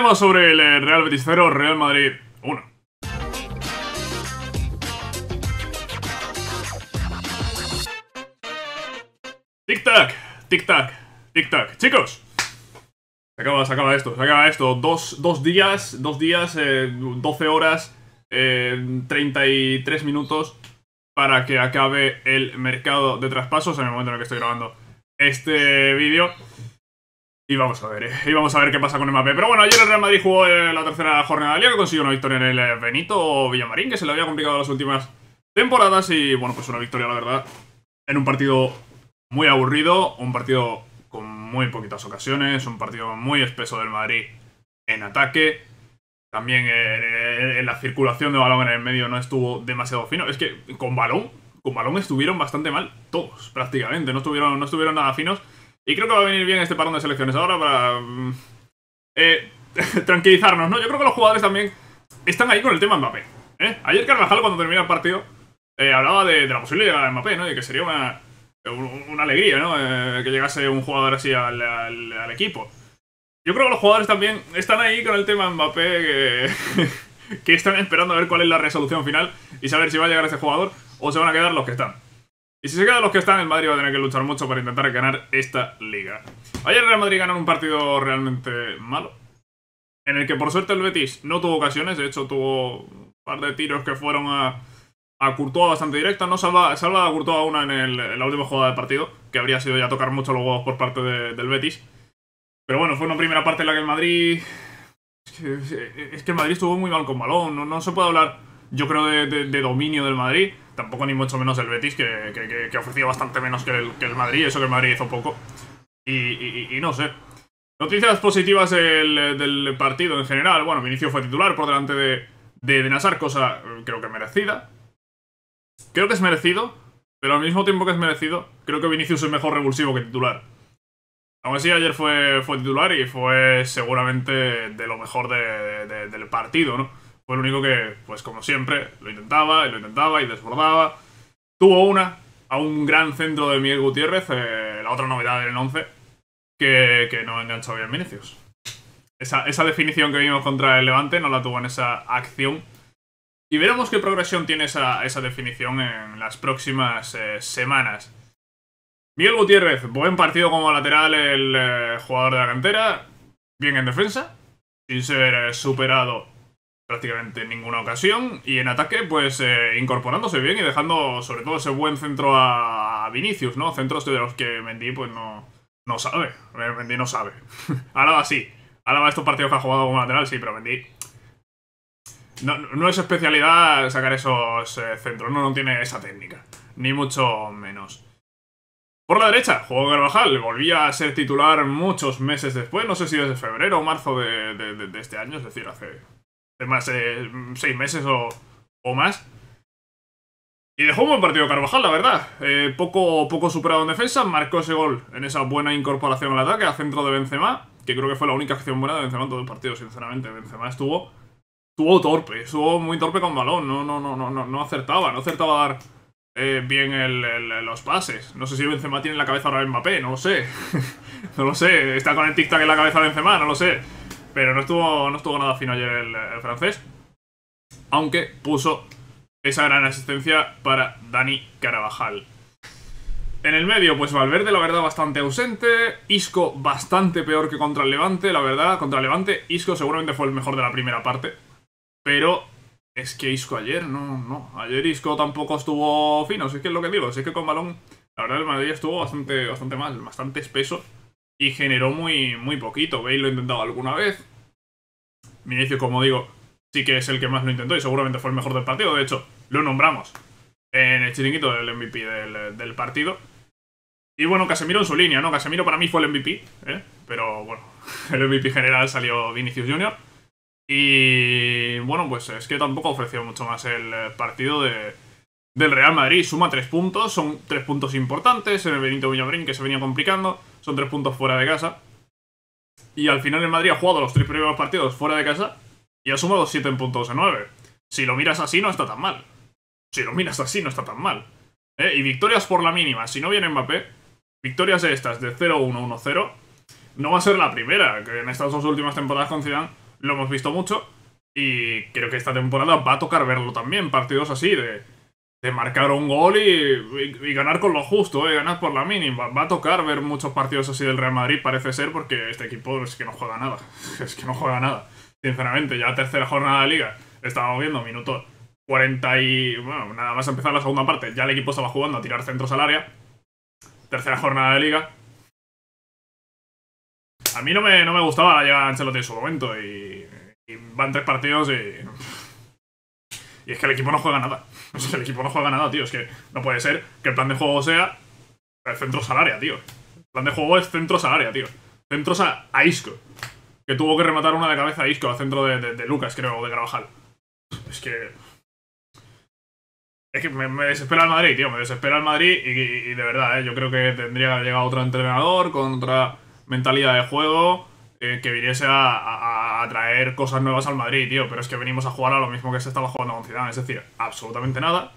Hablaremos sobre el eh, Real Betis 0, Real Madrid 1. Tic-tac, tic-tac, tic-tac. Chicos, se acaba, se acaba esto, se acaba esto. Dos, dos días, dos días, eh, 12 horas, eh, 33 minutos para que acabe el mercado de traspasos en el momento en el que estoy grabando este vídeo. Y vamos a ver, eh, y vamos a ver qué pasa con Mbappé. Pero bueno, ayer el Real Madrid jugó eh, la tercera jornada de Liga, consiguió una victoria en el eh, Benito Villamarín, que se le había complicado las últimas temporadas. Y bueno, pues una victoria, la verdad, en un partido muy aburrido, un partido con muy poquitas ocasiones, un partido muy espeso del Madrid en ataque. También eh, en la circulación de balón en el medio no estuvo demasiado fino. Es que con balón, con balón estuvieron bastante mal todos, prácticamente. No estuvieron, no estuvieron nada finos. Y creo que va a venir bien este parón de selecciones ahora para mm, eh, tranquilizarnos, ¿no? Yo creo que los jugadores también están ahí con el tema Mbappé. ¿eh? Ayer Carvajal, cuando termina el partido, eh, hablaba de, la posible llegada de Mbappé, ¿no? Y que sería una, un- una alegría, ¿no? Eh, que llegase un jugador así al equipo. Yo creo que los jugadores también están ahí con el tema Mbappé, que, que están esperando a ver cuál es la resolución final y saber si va a llegar ese jugador o se van a quedar los que están. Y si se quedan los que están, el Madrid va a tener que luchar mucho para intentar ganar esta liga. Ayer Real Madrid ganó un partido realmente malo, en el que por suerte el Betis no tuvo ocasiones, de hecho tuvo un par de tiros que fueron a, a Courtois bastante directa, no salva, salva a Courtois una en, el- en la última jugada del partido, que habría sido ya tocar mucho los huevos por parte de- del Betis. Pero bueno, fue una primera parte en la que el Madrid... Es que, el Madrid estuvo muy mal con balón, no, no se puede hablar, yo creo, de dominio del Madrid, tampoco ni mucho menos el Betis, que, que, ofrecía bastante menos que el, que el Madrid, eso que el Madrid hizo poco. Y, no sé. Noticias positivas del, del partido en general. Bueno, Vinicius fue titular por delante de, de, Nazar, cosa eh, creo que merecida. Creo que es merecido, pero al mismo tiempo que es merecido, creo que Vinicius es mejor revulsivo que titular. Aún así, ayer fue, fue titular y fue seguramente de lo mejor de- de- del partido, ¿no? Fue el único que, pues como siempre, lo intentaba y lo intentaba y desbordaba. Tuvo una a un gran centro de Miguel Gutiérrez, eh, la otra novedad del 11, que, que no enganchó bien Vinicius. Esa, esa definición que vimos contra el Levante no la tuvo en esa acción. Y veremos qué progresión tiene esa, esa definición en las próximas eh, semanas. Miguel Gutiérrez, buen partido como lateral el eh, jugador de la cantera, bien en defensa, sin ser superado prácticamente en ninguna ocasión, y en ataque pues eh, incorporándose bien y dejando sobre todo ese buen centro a, Vinicius, ¿no? Centros de los que Mendy pues no, no sabe, Eh, Mendy no sabe. Álava sí, Álava estos partidos que ha jugado como lateral sí, pero Mendy... No, no es especialidad sacar esos eh, centros, no, no tiene esa técnica, ni mucho menos. Por la derecha, jugó Carvajal, volvía a ser titular muchos meses después, no sé si desde febrero o marzo de- de este año, es decir, hace, hace más de seis meses o, o más. Y dejó un buen partido Carvajal, la verdad. Eh, poco, poco superado en defensa, marcó ese gol en esa buena incorporación al ataque, a centro de Benzema, que creo que fue la única acción buena de Benzema en todo el partido, sinceramente. Benzema estuvo, estuvo torpe, estuvo muy torpe con balón, no, no, no, no, no, acertaba, no acertaba a dar eh, bien el- los pases. No sé si Benzema tiene en la cabeza ahora Mbappé, no lo sé. no lo sé, está con el tic-tac en la cabeza Benzema, no lo sé. Pero no estuvo, no estuvo nada fino ayer el, francés. Aunque puso esa gran asistencia para Dani Carabajal. En el medio, pues Valverde, la verdad, bastante ausente. Isco, bastante peor que contra el Levante, la verdad. Contra el Levante, Isco seguramente fue el mejor de la primera parte. Pero es que Isco ayer, no, no. Ayer Isco tampoco estuvo fino, si es que es lo que digo. Si que con balón, la verdad, el Madrid estuvo bastante, bastante mal, bastante espeso. Y generó muy, muy poquito. Bale lo ha intentado alguna vez. Vinicius, como digo, sí que es el que más lo intentó y seguramente fue el mejor del partido. De hecho, lo nombramos en el chiringuito del MVP del, del partido. Y bueno, Casemiro en su línea, ¿no? Casemiro para mí fue el MVP, ¿eh? Pero bueno, el MVP general salió Vinicius Jr. Y bueno, pues es que tampoco ofreció mucho más el partido de, del Real Madrid. Suma tres puntos, son tres puntos importantes en el Benito Villamarín que se venía complicando. Son tres puntos fuera de casa. Y al final el Madrid ha jugado los tres primeros partidos fuera de casa y ha sumado 7 puntos en 9. Si lo miras así, no está tan mal. Si lo miras así, no está tan mal. ¿Eh? Y victorias por la mínima. Si no viene Mbappé, victorias de estas de 0-1-1-0, no va a ser la primera. Que en estas dos últimas temporadas con Zidane lo hemos visto mucho. Y creo que esta temporada va a tocar verlo también. Partidos así, de, de marcar un gol y, y- ganar con lo justo, ¿eh? ganar por la mínima. Va a tocar ver muchos partidos así del Real Madrid, parece ser, porque este equipo es que no juega nada. Es que no juega nada. Sinceramente, ya tercera jornada de liga. Estábamos viendo minutos 40 y... Bueno, nada más empezar la segunda parte. Ya el equipo estaba jugando a tirar centros al área. Tercera jornada de liga. A mí no me, no me gustaba la llegada de Ancelotti en su momento y, y van tres partidos y... Y es que el equipo no juega nada. Que el equipo no juega nada, tío. Es que no puede ser que el plan de juego sea el centro salaria, tío. El plan de juego es centro salaria, tío. Centros a, a Isco. Que tuvo que rematar una de cabeza a Isco al centro de, de- Lucas, creo, o de Carvajal. Es que... Es que me, me desespera el Madrid, tío. Me desespera el Madrid y de verdad, ¿eh? yo creo que tendría que haber llegado otro entrenador con otra mentalidad de juego eh, que viniese a, a- traer cosas nuevas al Madrid, tío. Pero es que venimos a jugar a lo mismo que se estaba jugando con Zidane. Es decir, absolutamente nada.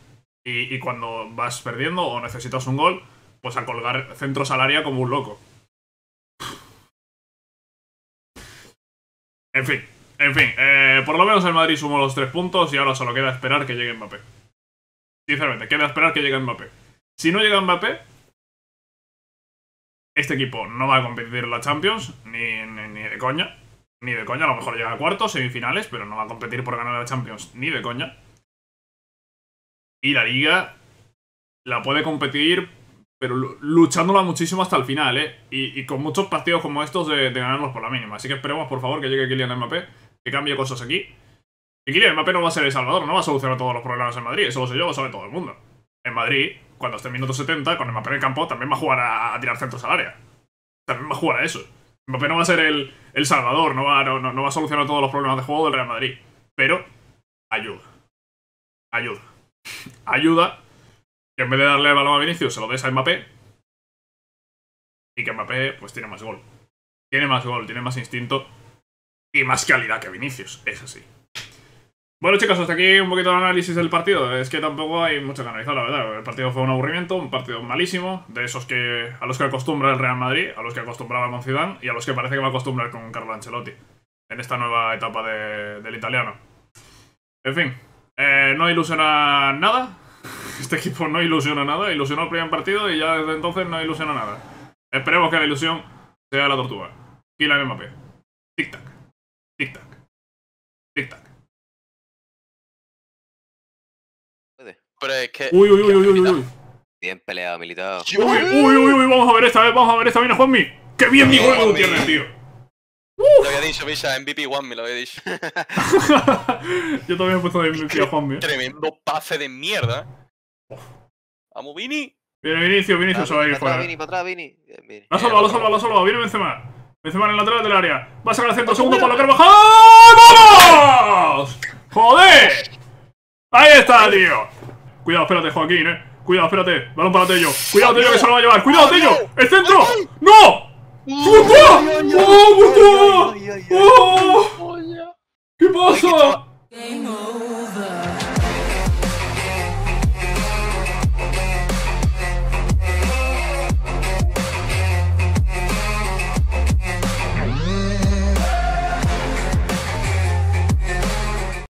Y, y cuando vas perdiendo o necesitas un gol, pues a colgar centros al área como un loco. En fin, en fin. eh, por lo menos el Madrid sumó los tres puntos y ahora solo queda esperar que llegue Mbappé. Sinceramente, queda esperar que llegue Mbappé. Si no llega Mbappé, este equipo no va a competir en la Champions, ni, de coña. Ni de coña, a lo mejor llega a cuartos, semifinales, pero no va a competir por ganar la Champions, ni de coña. Y la Liga la puede competir, pero lu- luchándola muchísimo hasta el final, ¿eh? Y, y con muchos partidos como estos de, de ganarlos por la mínima. Así que esperemos, por favor, que llegue Kylian Mbappé, que cambie cosas aquí. Y Kylian Mbappé no va a ser el salvador, no va a solucionar todos los problemas en Madrid, eso lo sé yo, lo sabe todo el mundo. En Madrid, cuando esté en minuto 70, con Mbappé en el campo, también va a jugar a, tirar centros al área. También va a jugar a eso. Mbappé no va a ser el, el salvador, no va, no, no- no va a solucionar todos los problemas de juego del Real Madrid. Pero ayuda. Ayuda. Ayuda que en vez de darle el balón a Vinicius, se lo des a Mbappé. Y que Mbappé, pues tiene más gol. Tiene más gol, tiene más instinto y más calidad que Vinicius, es así. Bueno chicos, hasta aquí un poquito de análisis del partido. Es que tampoco hay mucho que analizar, la verdad. El partido fue un aburrimiento, un partido malísimo, de esos que a los que acostumbra el Real Madrid, a los que acostumbraba con Zidane y a los que parece que va a acostumbrar con Carlo Ancelotti en esta nueva etapa de- del italiano. En fin, eh, no ilusiona nada. Este equipo no ilusiona nada. Ilusionó el primer partido y ya desde entonces no ilusiona nada. Esperemos que la ilusión sea la tortuga. Kylian Mbappé. Tic-tac. Tic-tac. Tic-tac. Pero es que. Uy, uy, uy, uy, uy, uy. Bien peleado, militado. Uy, uy, uy, uy, vamos a ver esta vez, vamos a ver esta viene Juanmi. ¡Qué bien mi Bien, juego Juanmi. Gutiérrez, tío! Lo había dicho, Misha, MVP One me lo había dicho. Yo también he puesto de MVP a Juanmi. ¿eh? Tremendo pase de mierda. Vamos, Vini. Viene Vinicius, Vinicius se va a ir Para atrás, fuera. Vini, para atrás, Vini. Bien, Vini. Lo salva, lo salva, lo salva. Viene Benzema. Benzema en el lateral del área. Va a sacar el centro, segundo palo, Carvajal. ¡Vamos! ¡Joder! Ahí está, tío. Cuidado, espérate, Joaquín, eh. Cuidado, espérate. Balón para Tello. Cuidado, Tello, que se lo va a llevar. Cuidado, Tello. ¡El centro! ¡No! ¡Courtois! ¡Oh! ¡Oh! ¿Qué pasa? Game over.